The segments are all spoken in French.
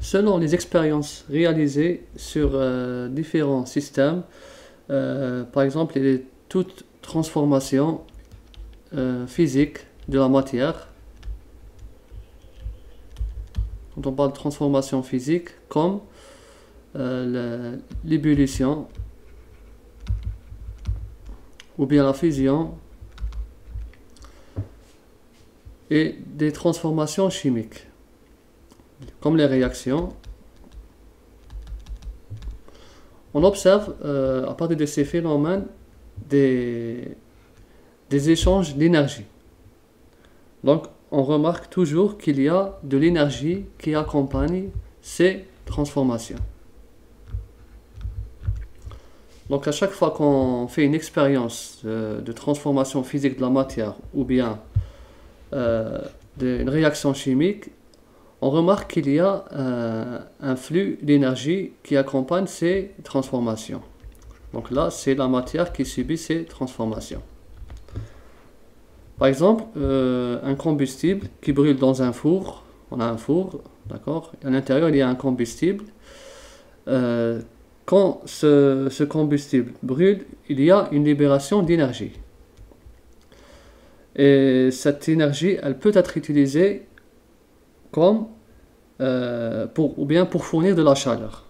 selon les expériences réalisées sur euh, différents systèmes, euh, par exemple, il est toute transformation euh, physique de la matière. Quand on parle de transformation physique, comme l'ébullition ou bien la fusion et des transformations chimiques, comme les réactions. On observe euh, à partir de ces phénomènes des, échanges d'énergie. Donc on remarque toujours qu'il y a de l'énergie qui accompagne ces transformations. Donc à chaque fois qu'on fait une expérience euh, de transformation physique de la matière ou bien euh, d'une réaction chimique, on remarque qu'il y a euh, un flux d'énergie qui accompagne ces transformations. Donc là, c'est la matière qui subit ces transformations. Par exemple, un combustible qui brûle dans un four, on a un four, d'accord À l'intérieur, il y a un combustible quand ce, combustible brûle, il y a une libération d'énergie. Et cette énergie, elle peut être utilisée comme euh, pour, ou bien pour fournir de la chaleur.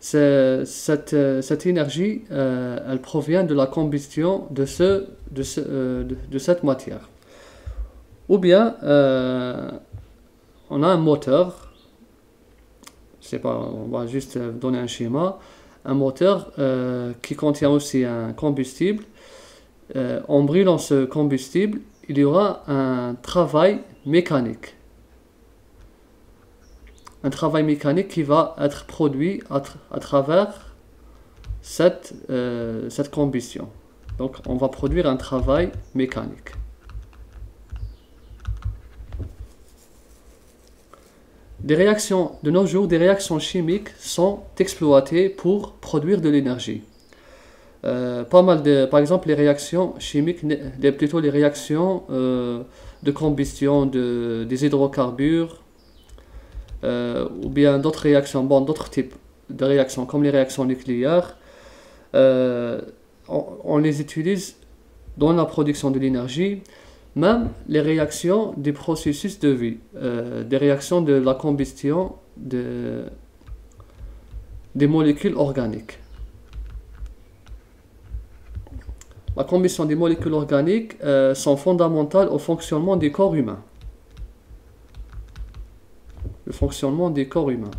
Cette, cette, énergie, euh, elle provient de la combustion de, ce, de, ce, euh, de, cette matière. Ou bien, on a un moteur pas, on va juste donner un schéma. Un moteur euh, qui contient aussi un combustible. Euh, en brûlant ce combustible, il y aura un travail mécanique. Un travail mécanique qui va être produit à, travers cette, euh, cette combustion. Donc on va produire un travail mécanique. Des réactions, de nos jours, des réactions chimiques sont exploitées pour produire de l'énergie. Euh, pas mal de, par exemple, les réactions chimiques, plutôt les réactions euh, de combustion de, des hydrocarbures, euh, ou bien d'autres réactions, bon, d'autres types de réactions, comme les réactions nucléaires, on, les utilise dans la production de l'énergie même les réactions du processus de vie, des réactions de la combustion de, des molécules organiques. La combustion des molécules organiques euh, sont fondamentales au fonctionnement des corps humains. Le fonctionnement des corps humains.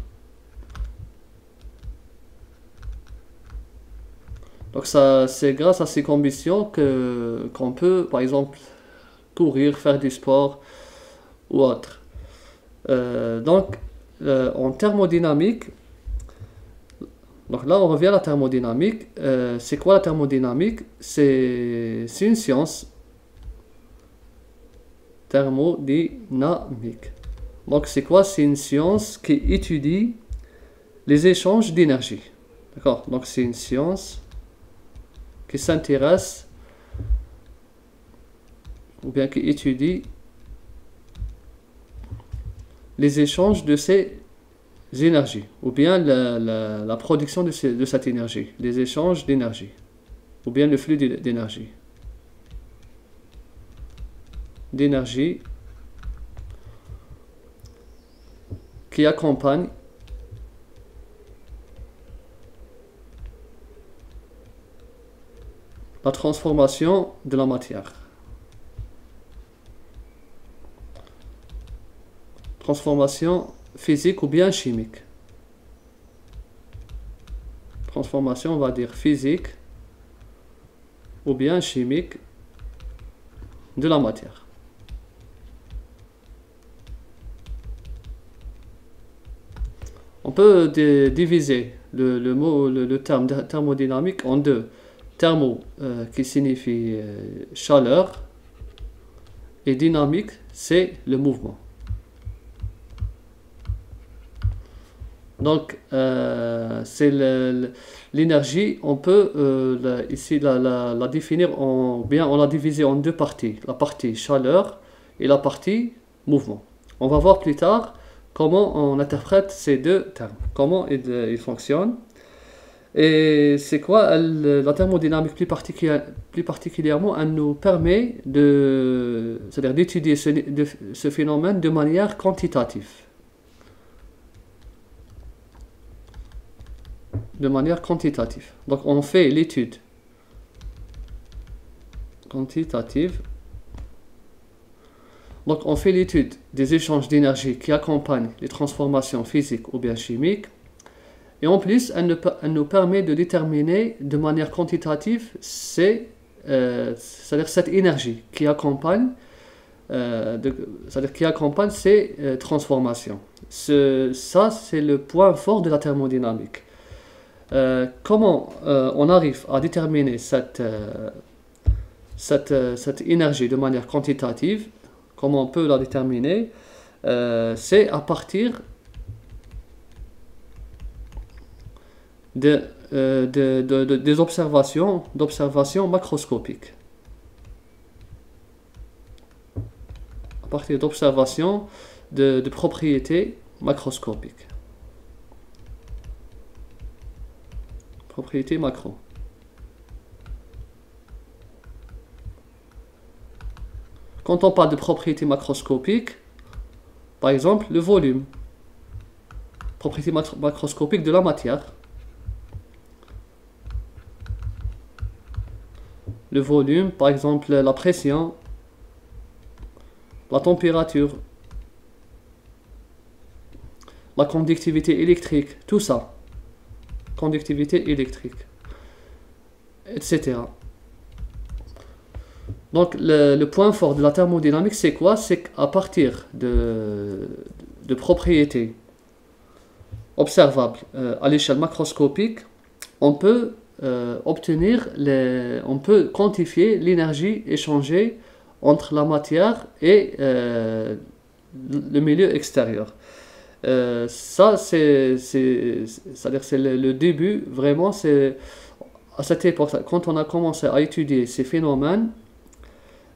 Donc ça, c'est grâce à ces combustions que qu'on peut, par exemple, courir, faire du sport ou autre. Euh, donc, euh, en thermodynamique, donc là on revient à la thermodynamique. Euh, c'est quoi la thermodynamique? C'est une science thermodynamique. Donc c'est quoi? C'est une science qui étudie les échanges d'énergie. D'accord? Donc c'est une science qui s'intéresse ou bien qui étudie les échanges de ces énergies, ou bien la, production de, de, cette énergie, les échanges d'énergie, ou bien le flux d'énergie. D'énergie qui accompagne la transformation de la matière. transformation physique ou bien chimique. Transformation, on va dire physique ou bien chimique de la matière. On peut diviser le, mot, le, terme thermodynamique en deux. Thermo euh, qui signifie euh, chaleur et dynamique, c'est le mouvement. Donc, euh, c'est l'énergie, on peut euh, ici la, définir en, bien, on l'a divisée en deux parties. La partie chaleur et la partie mouvement. On va voir plus tard comment on interprète ces deux termes, comment ils, fonctionnent. Et c'est quoi la thermodynamique plus, plus, particulièrement Elle nous permet d'étudier ce phénomène de manière quantitative. De manière quantitative. Donc on fait l'étude quantitative donc on fait l'étude des échanges d'énergie qui accompagnent les transformations physiques ou bien chimiques. Et en plus, elle, nous permet de déterminer de manière quantitative euh, c'est-à-dire cette énergie qui accompagne, euh, c'est-à-dire qui accompagne ces euh, transformations. ça, c'est le point fort de la thermodynamique. Comment on arrive à déterminer cette, cette, énergie de manière quantitative comment on peut la déterminer euh, C'est à partir euh, de, des observations, d'observations macroscopiques. À partir d'observations de propriétés macroscopiques. Propriétés macro. Quand on parle de propriétés macroscopiques, par exemple le volume, propriété macroscopique de la matière, le volume, par exemple la pression, la température, la conductivité électrique, tout ça, conductivité électrique, etc. Donc le, point fort de la thermodynamique, c'est quoi? C'est qu'à partir de, de, propriétés observables euh, à l'échelle macroscopique, on peut euh, obtenir, les, on peut quantifier l'énergie échangée entre la matière et euh, le milieu extérieur. Ça, c'est, c'est-à-dire c'est le, début, vraiment, c'est à cette époque, quand on a commencé à étudier ces phénomènes,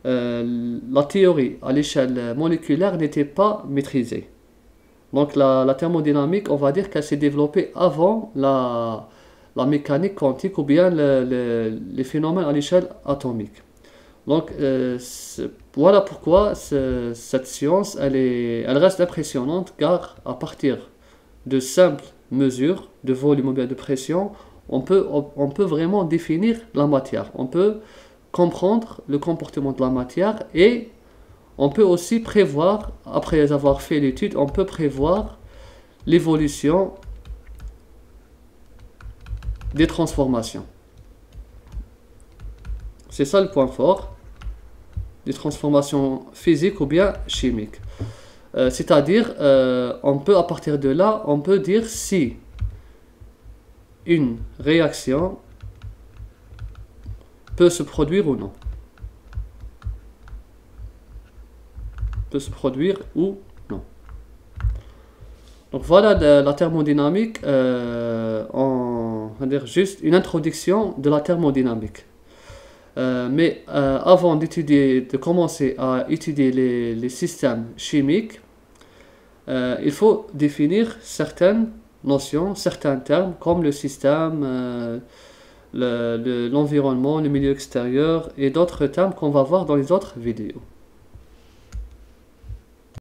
euh, la théorie à l'échelle moléculaire n'était pas maîtrisée. Donc la, thermodynamique, on va dire qu'elle s'est développée avant la, mécanique quantique ou bien les phénomènes à l'échelle atomique. Donc euh, voilà pourquoi cette science, elle, est, elle reste impressionnante car à partir de simples mesures de volume ou bien de pression, on peut, on peut vraiment définir la matière. On peut comprendre le comportement de la matière et on peut aussi prévoir, après avoir fait l'étude, on peut prévoir l'évolution des transformations. C'est ça le point fort des transformations physiques ou bien chimiques. Euh, c'est-à-dire, euh, on peut à partir de là, on peut dire si une réaction peut se produire ou non. Peut se produire ou non. Donc voilà la thermodynamique, on va dire juste une introduction de la thermodynamique. Euh, mais euh, avant d'étudier, de commencer à étudier les, systèmes chimiques, euh, il faut définir certaines notions, certains termes comme le système, l'environnement, le, le milieu extérieur et d'autres termes qu'on va voir dans les autres vidéos.